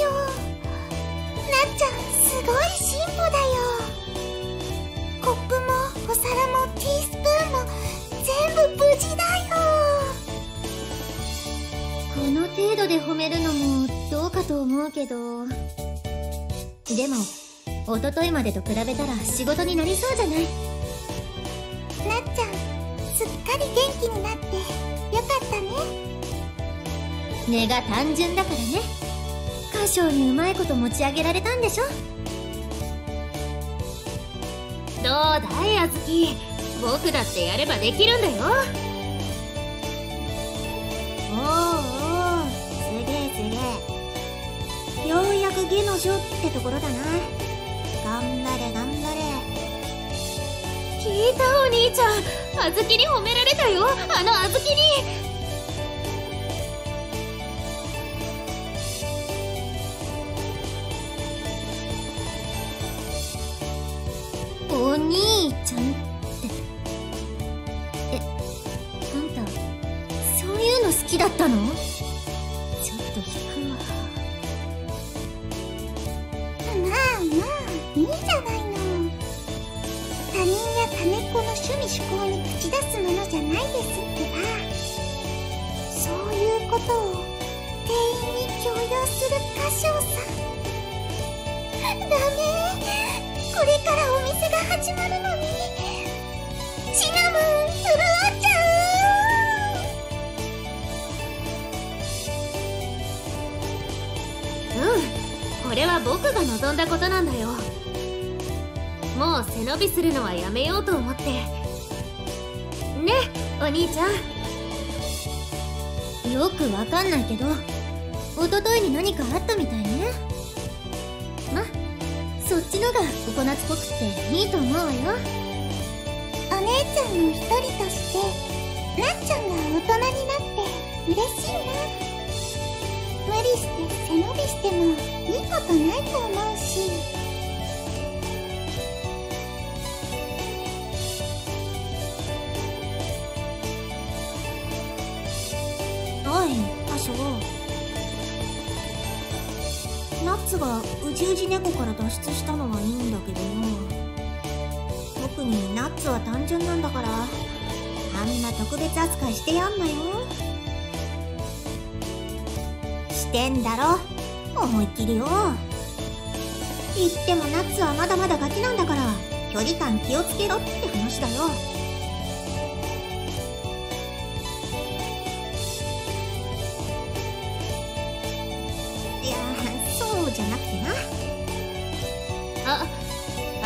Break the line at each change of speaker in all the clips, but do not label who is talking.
よ。なっちゃんすごい進歩だよ。コップもお皿もティースプーンも全部無事だよ。
この程度で褒めるのもどうかと思うけど。でも一昨日までと比べたら仕事になりそうじゃない？
なっちゃんすっかり元気になってよかったね。
根が単純だからね歌唱にうまいこと持ち上げられたんでしょ？
どうだいあずき？僕だってやればできるんだよ。
おおおおすげえすげえ。ようやく下の書ってところだな。頑張れ頑張れ。
聞いたお兄ちゃんあずきに褒められたよ。あのあずきに。
趣味嗜好に口出すものじゃないですってばそういうことを店員に強要する歌唱さ。んダメこれからお店が始まるのに。シナモン潤っちゃ
うんこれは僕が望んだことなんだよ。もう背伸びするのはやめようと思って。お兄ちゃん。
よくわかんないけど一昨日に何かあったみたいね。まそっちのがココナツっぽくていいと思うわよ。
お姉ちゃんの一人としてなっちゃんが大人になって嬉しいな。無理して背伸びしてもいいことないと思うし。
い歌唱ナッツがうじうじ猫から脱出したのはいいんだけどよ特にナッツは単純なんだから。あんな特別扱いしてやんなよ。してんだろ。思いっきりよ。言ってもナッツはまだまだガキなんだから距離感気をつけろって話だよ。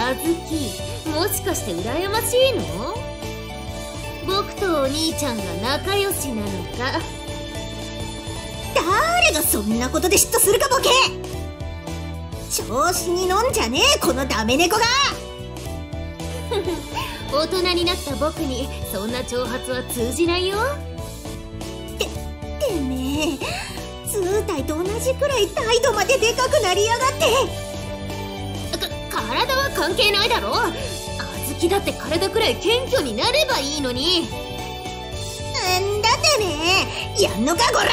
あずきもしかして羨ましいの？僕とお兄ちゃんが仲良しなのか？
誰がそんなことで嫉妬するかボケ。調子に乗んじゃねえこのダメ猫が。
大人になった僕にそんな挑発は通じないよ。
てめえ。図体と同じくらい態度まででかくなりやがって
関係ないだろ。あずきだって体くらい謙虚になればいいのに。
なんだてめえやんのかこら。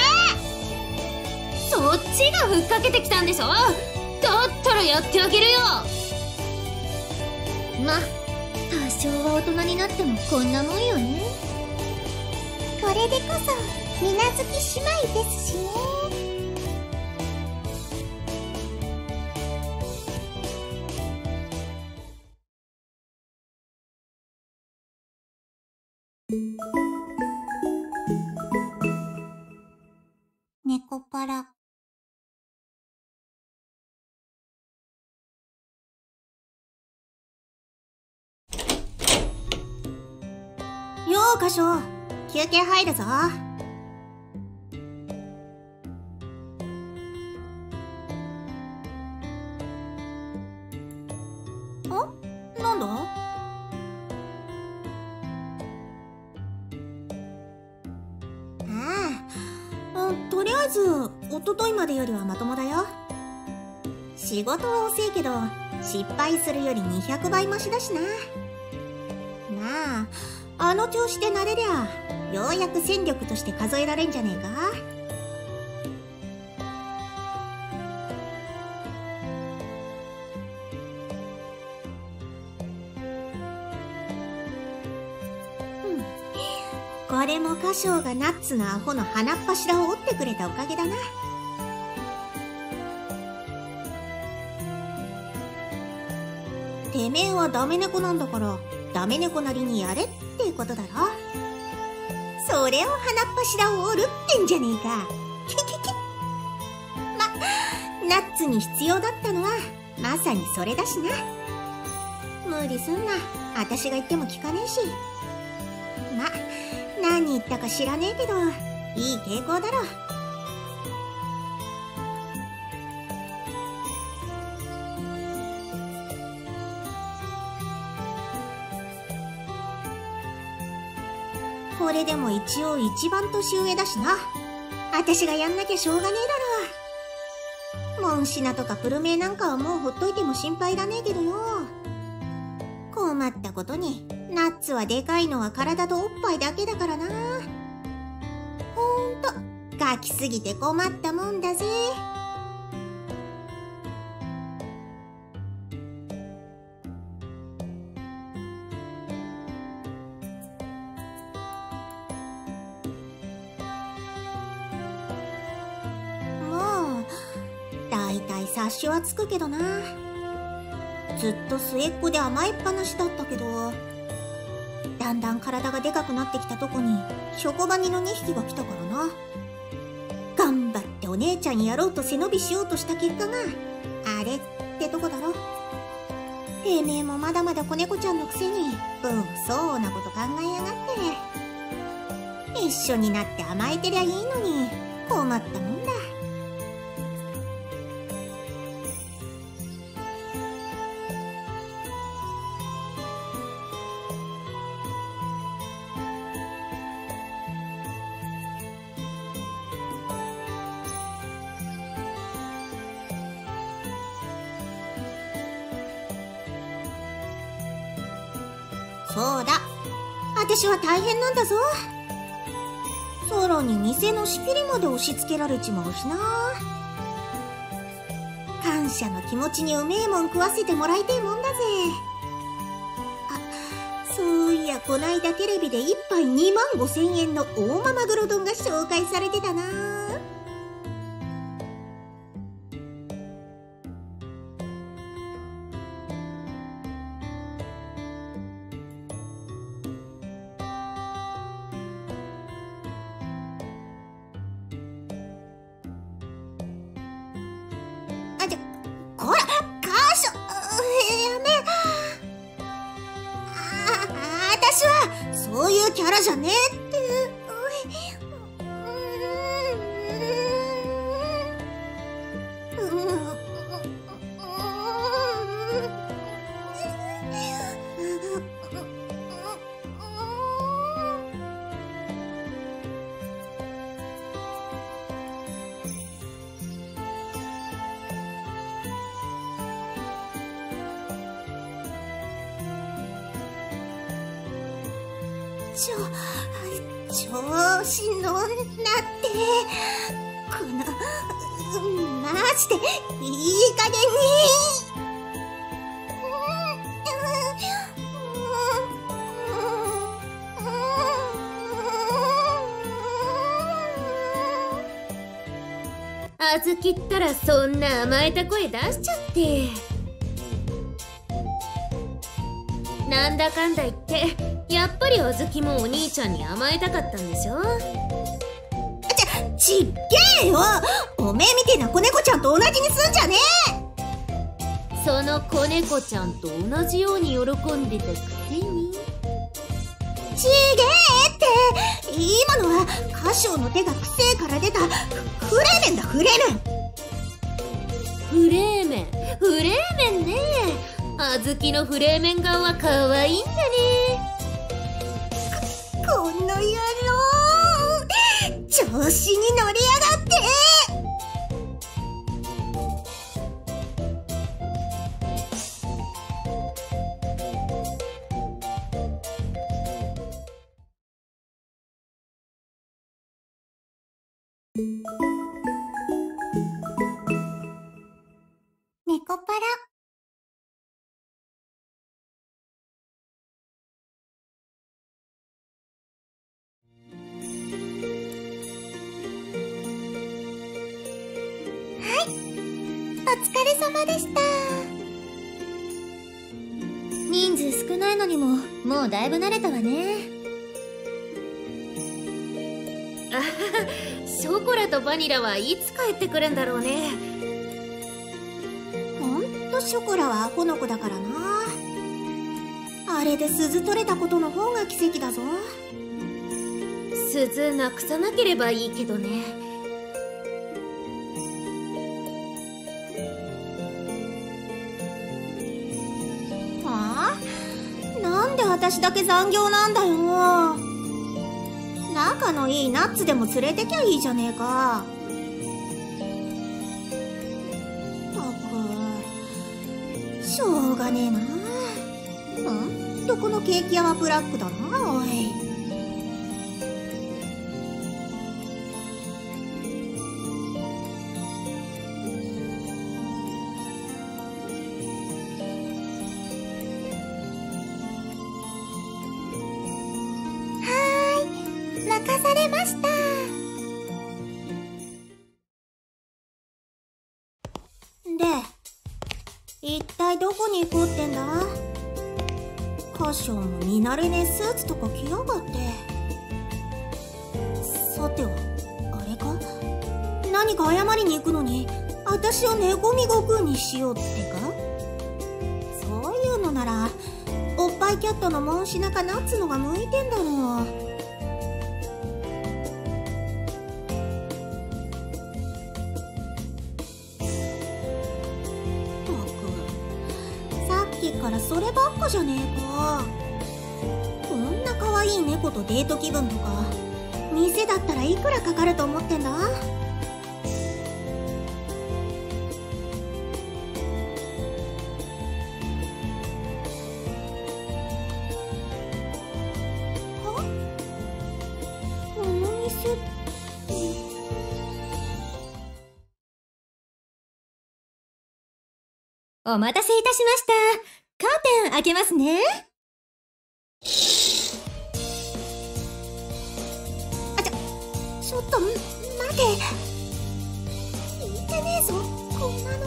そっちがふっかけてきたんでしょ。だったらやってあげるよ。
ま多少は大人になってもこんなもんよね。
これでこそ水無月姉妹ですしね
猫パラ。よう歌唱休憩入るぞ。んいまでよりはまともだよ。仕事は遅いけど失敗するより200倍マシだしな。まああの調子で慣れりゃようやく戦力として数えられんじゃねえか。これも歌唱がナッツのアホの鼻っ柱を折ってくれたおかげだな。てめえはダメ猫なんだから、ダメ猫なりにやれってことだろ。それを鼻っ柱を折るってんじゃねえか。キキキ。ま、ナッツに必要だったのは、まさにそれだしな。無理すんな。私が言っても聞かねえし。ま、何言ったか知らねえけど、いい傾向だろ。れでも一応一番年上だしな。私がやんなきゃしょうがねえだろ。モンシナとかプルメイなんかはもうほっといても心配だねえけどよ。困ったことに、ナッツはでかいのは体とおっぱいだけだからな。ほんと、ガキすぎて困ったもんだぜ。つくけどな。ずっと末っ子で甘えっぱなしだったけど、だんだん体がでかくなってきたとこに、ショコバニの2匹が来たからな。頑張ってお姉ちゃんにやろうと背伸びしようとした結果が、あれってとこだろ。てめえもまだまだ子猫ちゃんのくせに、うん、そうなこと考えやがって。一緒になって甘えてりゃいいのに、困ったもんだ。私は大変なんだぞ。さらに店の仕切りまで押し付けられちまうしな。感謝の気持ちにうめえもん食わせてもらいたいもんだぜ。あ、そういや、こないだテレビで1杯2万5 0 0 0円の大間マグロ丼が紹介されてたな。ょ、調子乗んなって。この、マジで、いい加減に。
あずきったらそん。な甘えた声出しちゃってなん。だかん。だ言ってやっぱりあずきもお兄ちゃんに甘えたかったんでしょ？
ちっげえよ！おめえみてえな子猫ちゃんと同じにすんじゃね
その子猫ちゃんと同じように喜んでたくせに。
えちげえって！今のは歌唱の手がくせえから出たフフレーメンだフレーメン。
フレーメンフレーメンねあずきのフレーメン顔は可愛いんだね
この野郎。調子に乗りやがって。
猫様でした。
人数少ないのにももうだいぶ慣れたわね。
あははショコラとバニラはいつ帰ってくるんだろうね。
ほんとショコラはアホの子だからな。あれで鈴取れたことの方が奇跡だぞ。
鈴なくさなければいいけどね
私だけ残業なんだよ。仲のいいナッツでも連れてきゃいいじゃねえか。ったくしょうがねえな。うん？どこのケーキ屋はブラックだなおい。どこに行こうってんだ？カッションも見慣れねえスーツとか着やがって。さてはあれか？何か謝りに行くのに私を寝込み悟空にしようってか？そういうのならおっぱいキャットのモンシナかナッツのが向いてんだろう。そればっかじゃねえか。こんな可愛い猫とデート気分とか店だったらいくらかかると思ってんだ？
お待たせいたしました。ーテン開けますね。
ちょっと待て。聞いてねえぞこんなの。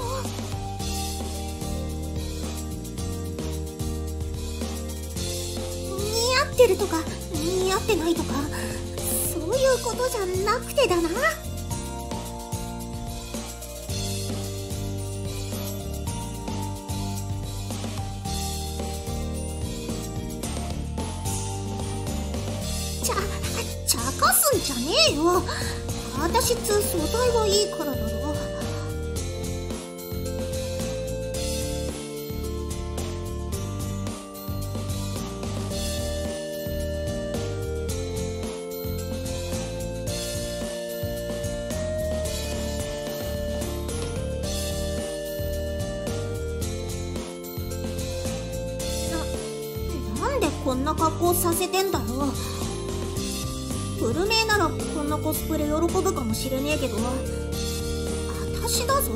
似合ってるとか似合ってないとかそういうことじゃなくてだな。すんじゃねえよ。私っつ素材はいいからだろ。ななんでこんな格好させてんだコスプレ喜ぶかもしれねえけどな。私だぞ。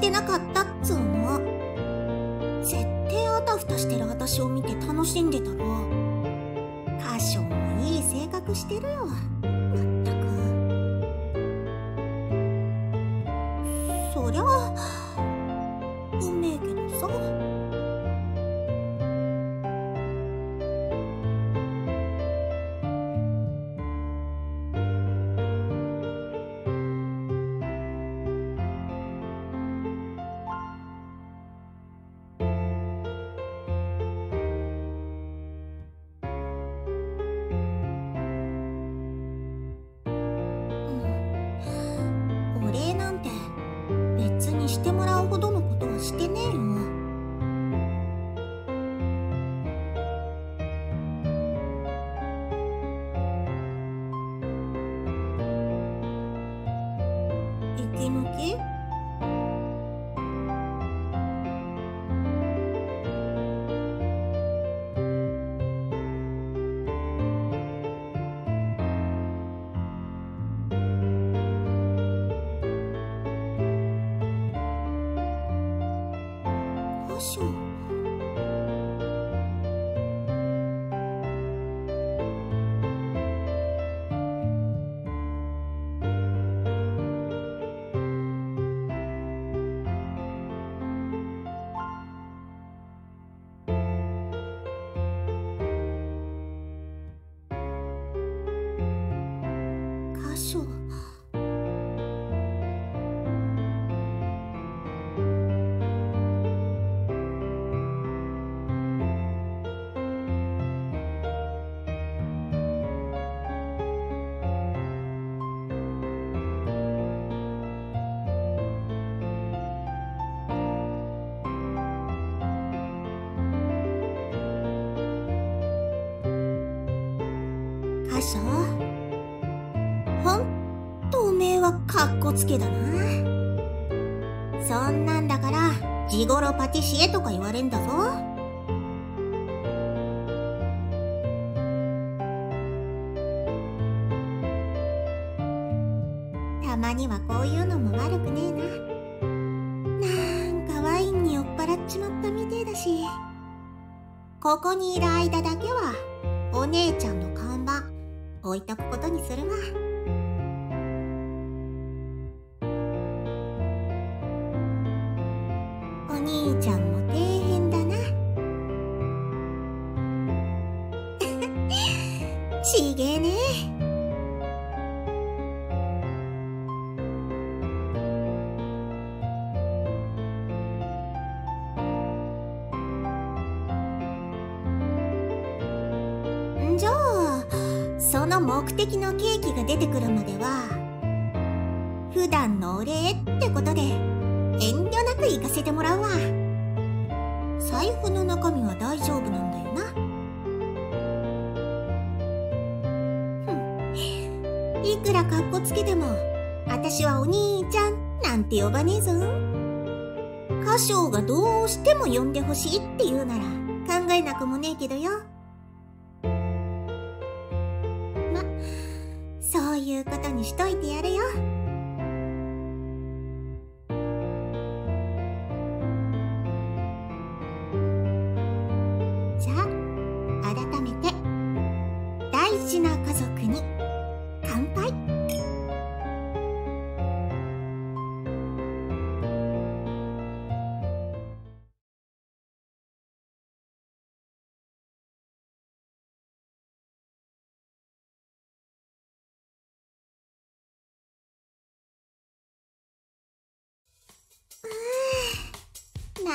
してなかったっつうの絶対あたふたしてる私を見て楽しんでたろ歌唱もいい性格してるよ。まったく。そりゃあこつけだな。そんなんだからジゴロパティシエとか言われんだぞ。たまにはこういうのも悪くねえな。なんかワインに酔っ払っちまったみてえだし。ここにいるちげね。じゃあその目的のケーキが出てくるまでは普段のお礼ってことで遠慮なく行かせてもらうわ。財布の中身は大丈夫なんだよな。つけても私はお兄ちゃんなんて呼ばねえぞ。歌唱がどうしても呼んでほしいって言うなら考えなくもねえけどよ。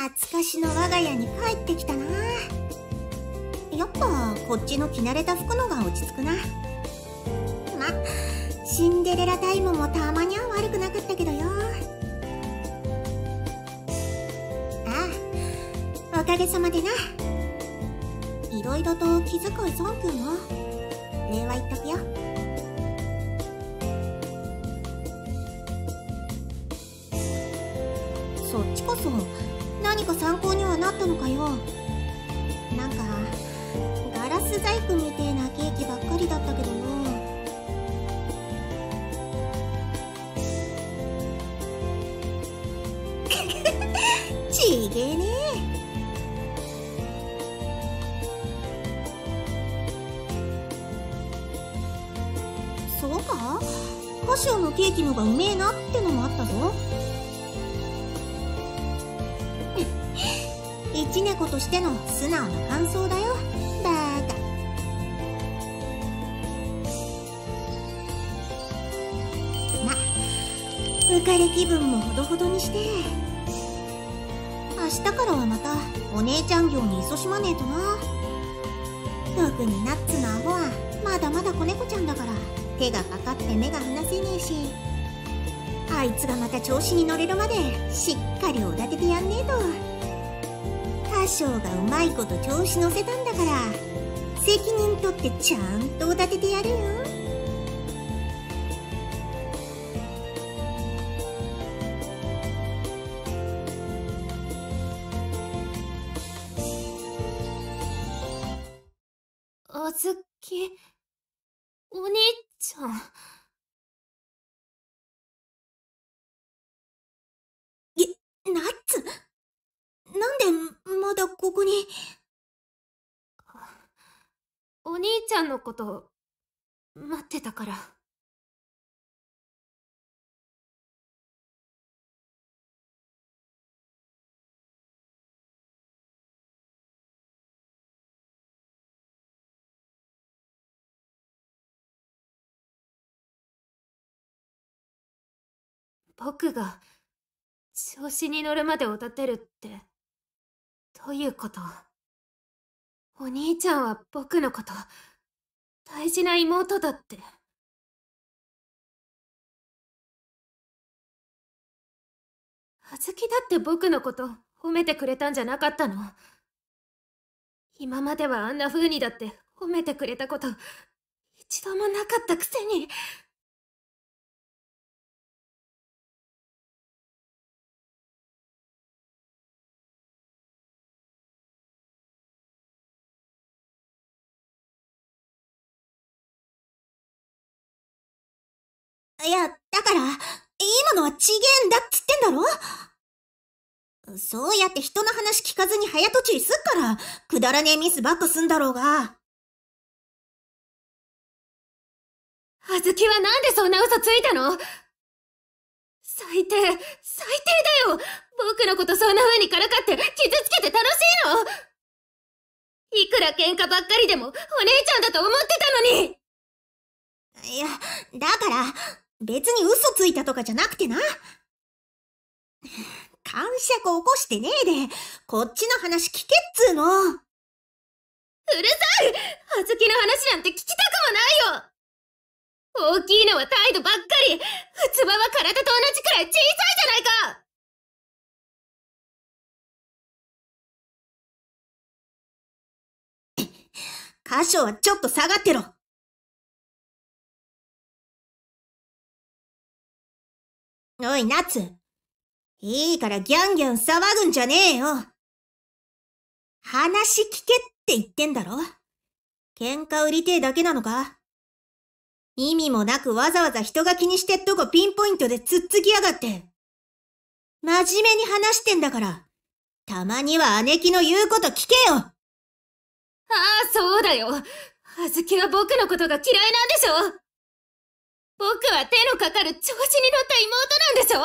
懐かしの我が家に帰ってきたな。やっぱこっちの着慣れた服のが落ち着くな。まシンデレラタイムもたまには悪くなかったけどよ。ああおかげさまでな。いろいろと気遣いサンキューな礼は言っとくよ。そっちこそ何か参考にはなったのかよ。なんかガラス細工みてえなケーキばっかりだったけどな ちげえね。そうか？カシオのケーキのがうめえなってのもあったぞ。一猫としての素直な感想だよ。バーカ。ま浮かれ気分もほどほどにして。明日からはまたお姉ちゃん業に勤しまねえとな。特にナッツのアホはまだまだ子猫ちゃんだから手がかかって目が離せねえし。あいつがまた調子に乗れるまでしっかりおだててやんねえと。大将がうまいこと調子乗せたんだから。責任取ってちゃんとおだててやるよ。
ちゃんのこと、待ってたから。僕が調子に乗るまでおだてるってどういうこと？お兄ちゃんは僕のこと大事な妹だって。あずきだって僕のこと褒めてくれたんじゃなかったの？今まではあんな風にだって褒めてくれたこと一度もなかったくせに。
いや、だから、今のはちげえんだっつってんだろ？そうやって人の話聞かずに早とちりすっから、くだらねえミスばっかすんだろうが。
あずきはなんでそんな嘘ついたの？最低、最低だよ。僕のことそんな風にからかって傷つけて楽しいの？いくら喧嘩ばっかりでもお姉ちゃんだと思ってたのに。
いや、だから、別に嘘ついたとかじゃなくてな。感触起こしてねえで、こっちの話聞けっつーの。
うるさいあずきの話なんて聞きたくもないよ大きいのは態度ばっかり器は体と同じくらい小さいじゃないか
箇所はちょっと下がってろ。おい、ナツ。いいからギャンギャン騒ぐんじゃねえよ。話聞けって言ってんだろ喧嘩売りてえだけなのか意味もなくわざわざ人が気にしてっとこピンポイントでつっつきやがって。真面目に話してんだから。たまには姉貴の言うこと聞けよ
ああ、そうだよ。あずきは僕のことが嫌いなんでしょ僕は手のかかる調子に乗った妹なんでしょ？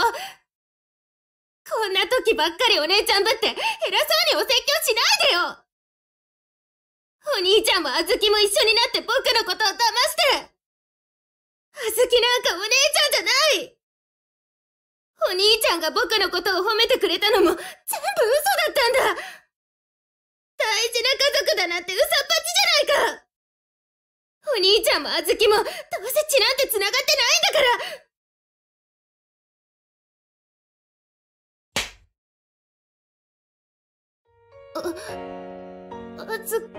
こんな時ばっかりお姉ちゃんぶって偉そうにお説教しないでよ！お兄ちゃんもあずきも一緒になって僕のことを騙して！あずきなんかお姉ちゃんじゃない！お兄ちゃんが僕のことを褒めてくれたのも全部嘘だったんだ！大事な家族だなんて嘘っぱちじゃないか！お兄ちゃんもあずきもどうせ血なんて繋がってないんだから。あ、あずき。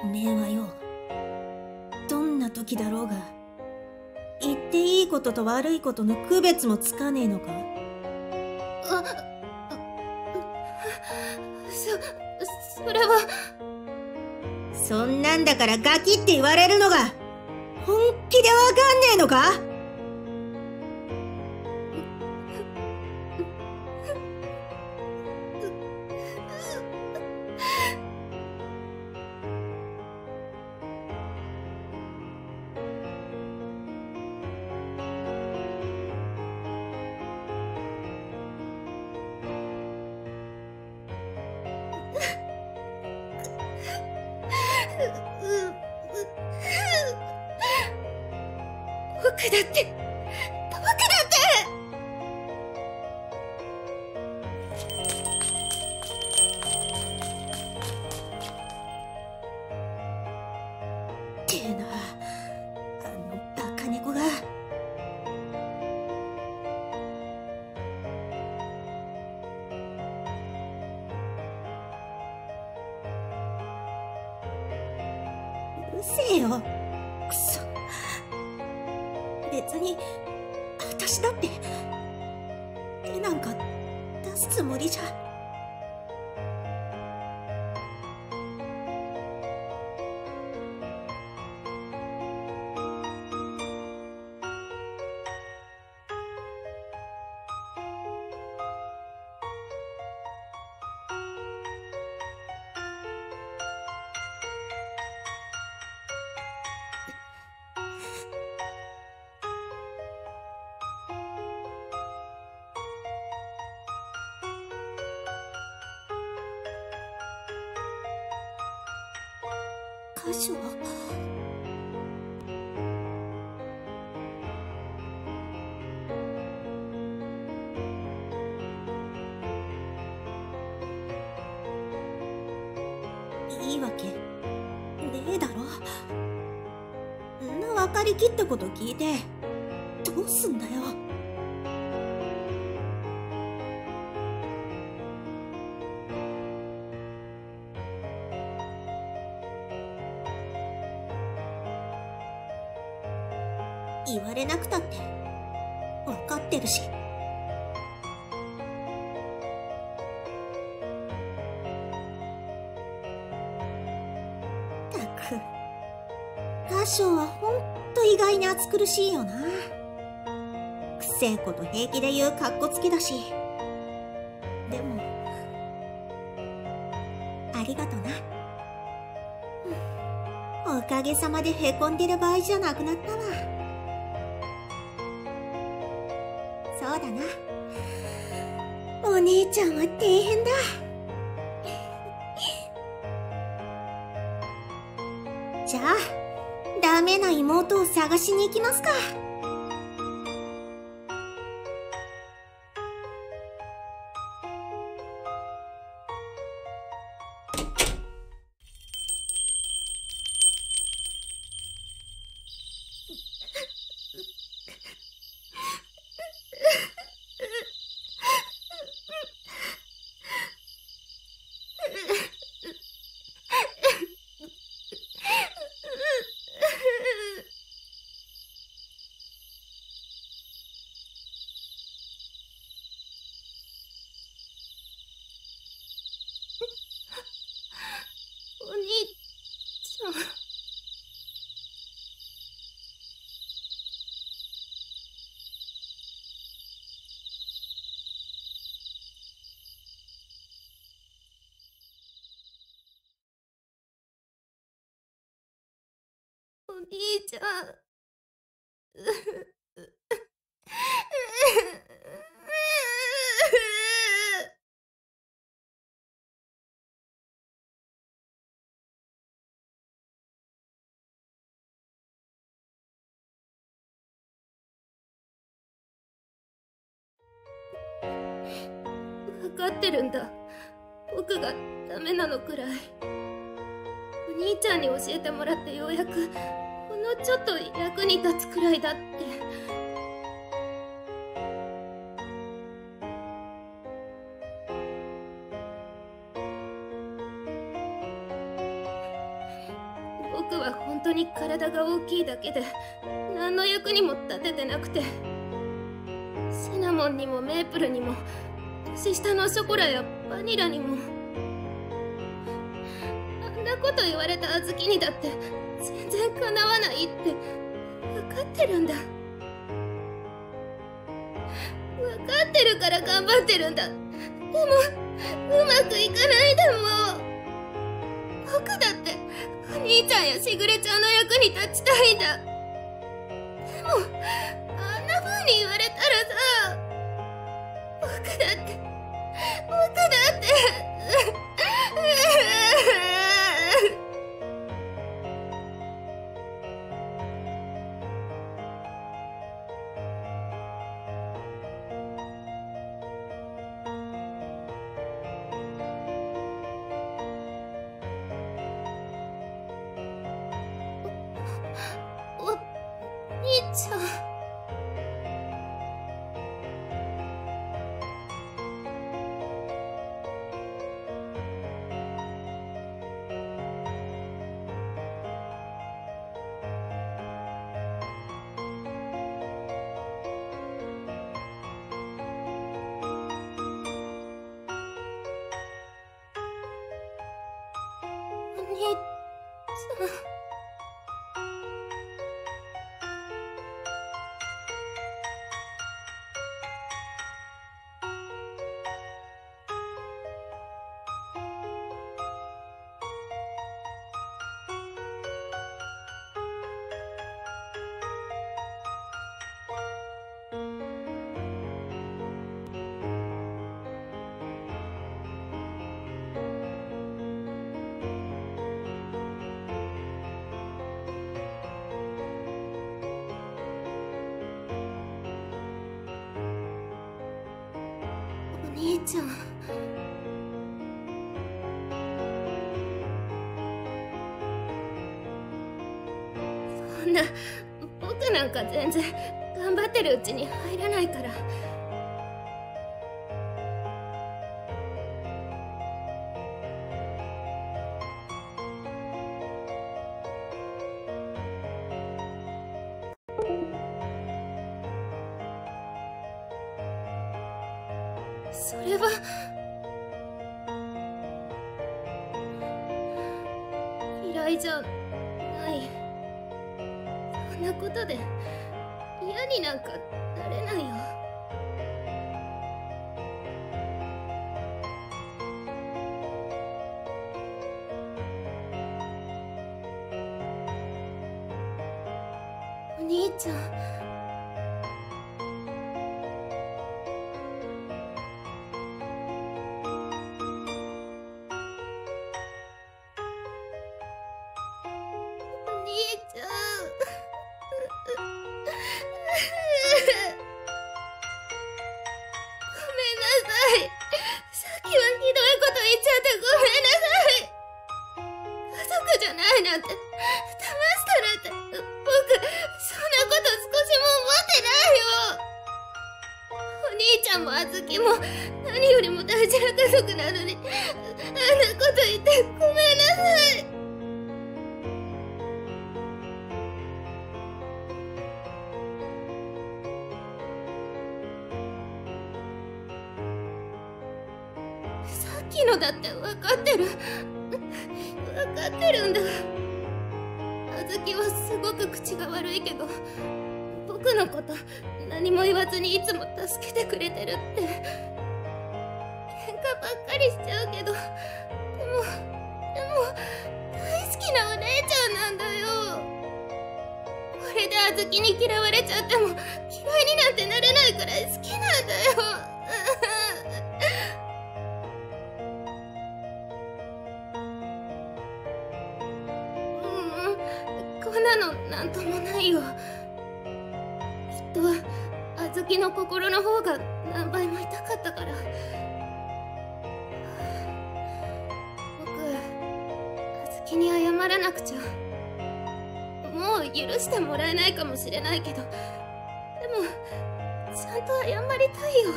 おめえはよ、どんな時だろうが、言っていいことと悪いことの区別もつかねえのか？
あ、そ、それは、
そんなんだからガキって言われるのが、本気でわかんねえのか？箇所いいわけねえだろ。んな分かりきったこと聞いてどうすんだよ。われなくたって分かってるし。たく大将はほんと意外に暑苦しいよな。くせえこと平気で言うカッコつきだし。でもありがとな。おかげさまでへこんでる場合じゃなくなったわ。ちゃんは大変だ。じゃあダメな妹を探しに行きますか。
お兄ちゃん。分かってるんだ。僕がダメなのくらい。お兄ちゃんに教えてもらってようやく。ほんのちょっと役に立つくらいだって僕は本当に体が大きいだけで何の役にも立ててなくてシナモンにもメープルにも年下のショコラやバニラにもあんなこと言われた小豆にだって全然かなわないって分かってるんだ。分かってるから頑張ってるんだ。でもうまくいかないでも。僕だってお兄ちゃんやしぐれちゃんの役に立ちたいんだ。でもあんな風に言われたらさ僕だって僕だって。ちゃん。そんな僕なんか全然頑張ってるうちに入らないから。ないけど。でもちゃんと謝りたいよ。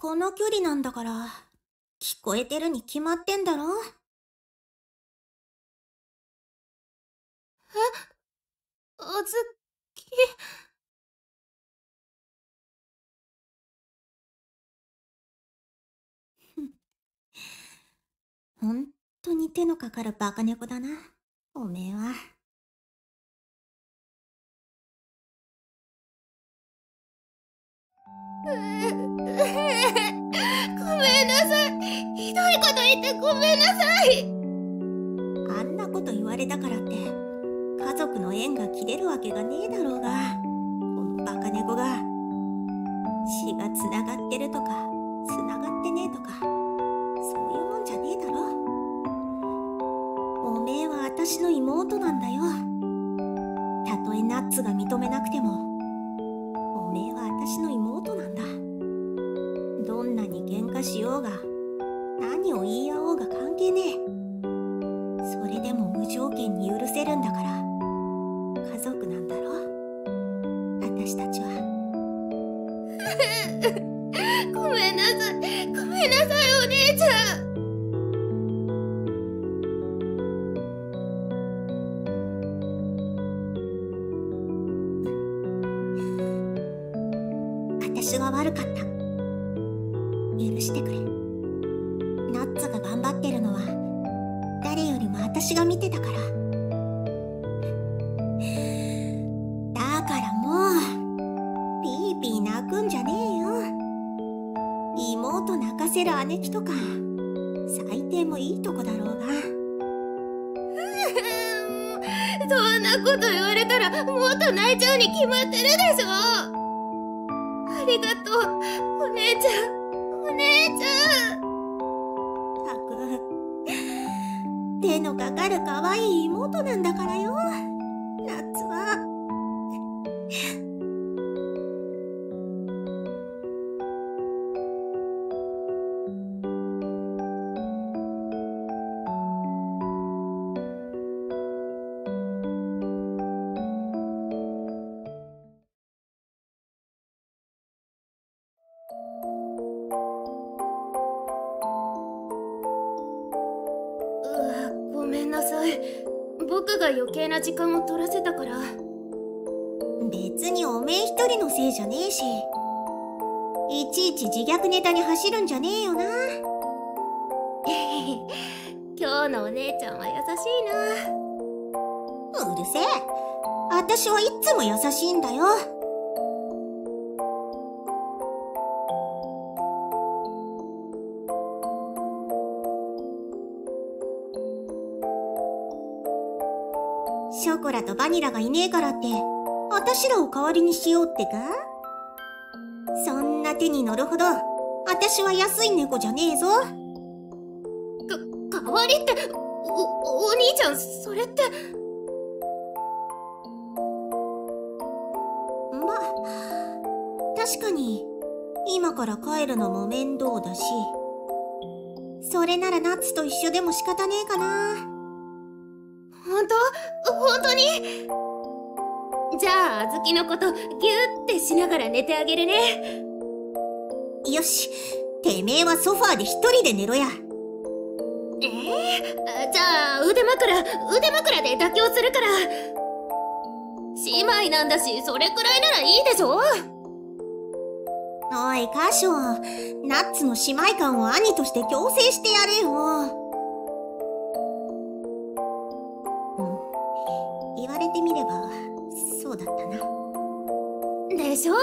この距離なんだから、聞こえてるに決まってんだろ？
あずき
ほんとに手のかかるバカ猫だな。おめえは。
ごめんなさいひどいこと言ってごめんなさい
あんなこと言われたからって、家族の縁が切れるわけがねえだろうが。このバカ猫が。血が繋がってるとか、繋がってねえとか、そういうもんじゃねえだろ。私の妹なんだよ。たとえナッツが認めなくても、おめえは私の妹なんだ。どんなに喧嘩しようが、何を言い合おうが関係ねえ。
僕が余計な時間を取らせたから。
別におめえ一人のせいじゃねえし。いちいち自虐ネタに走るんじゃねえよな。
今日のお姉ちゃんは優しいな。
うるせえ。私はいっつも優しいんだよバニラがいねえからって私らを代わりにしようってか？そんな手に乗るほど私は安い猫じゃねえぞ。
か代わりっておお兄ちゃんそれって。
まあ確かに今から帰るのも面倒だしそれならナッツと一緒でも仕方ねえかな
じゃああずきのことギューってしながら寝てあげるね。
よしてめえはソファーで一人で寝ろや。
ええじゃあ腕枕腕枕で妥協するから。姉妹なんだしそれくらいならいいでしょ？
おいカショナッツの姉妹感を兄として強制してやれよ
しょ？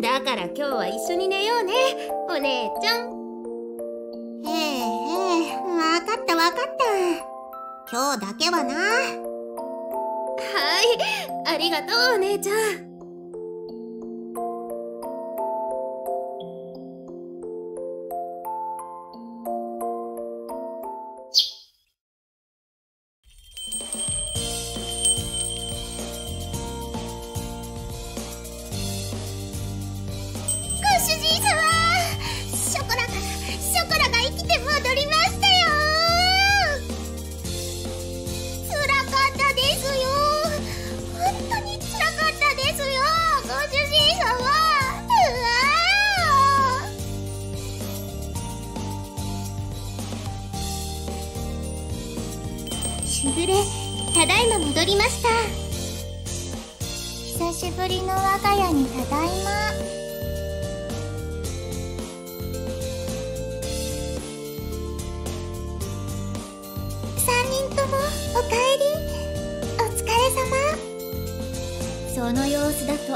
だから今日は一緒に寝ようね。お姉ちゃん。
へえへえわかったわかった。今日だけはな。
はい。ありがとうお姉ちゃん
その様子だと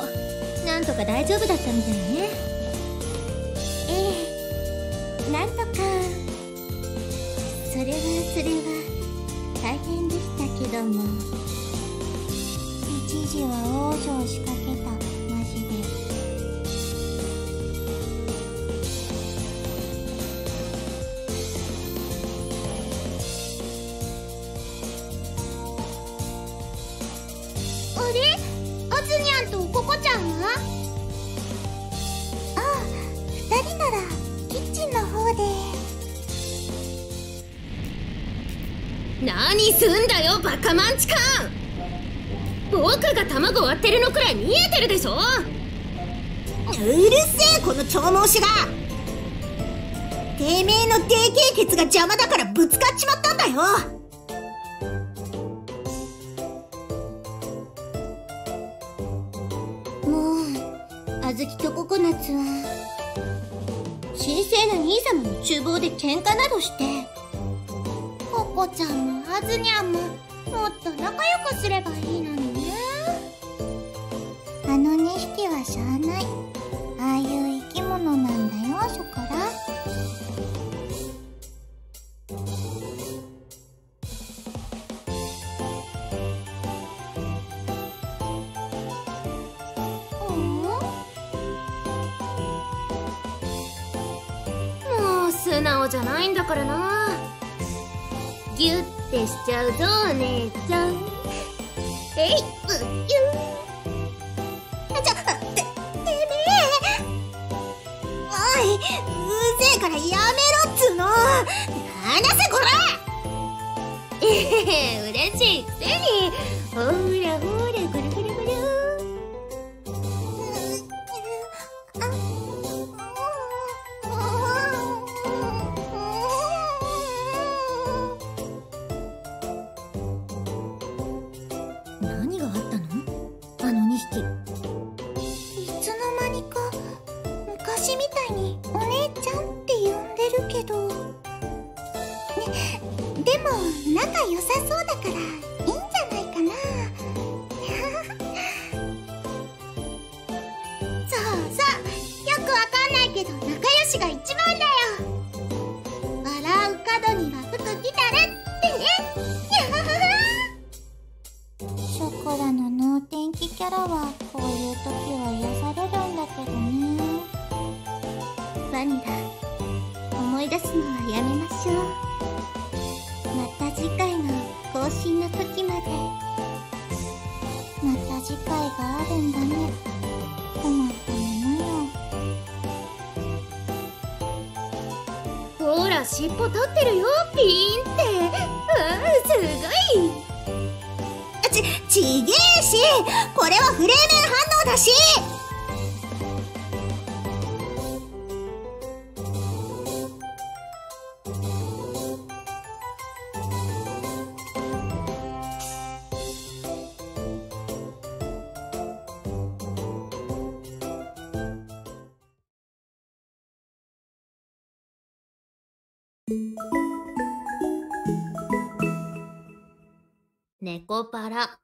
なんとか大丈夫だったみたいね。ええなんとか。それはそれは大変でしたけども。一時は王女を仕掛けた
カマンチカン。僕が卵割ってるのくらい見えてるでしょ？
うるせえこの長毛種が。てめえのでけえケツが邪魔だからぶつかっちまったんだよ。
もう小豆とココナツは神聖な兄様の厨房で喧嘩などして
ココちゃんもアズニャンも仲良くすればいいのにね。あの2匹はしゃあない。ああいう生き物なんだよショコラ
素直じゃないんだからな。ギュッてしちゃうぞお姉ちゃん。
一歩ってるよ
ピーンって。うんすごい。
ちちげえし。これはフレーメン反応だし。
っぱら。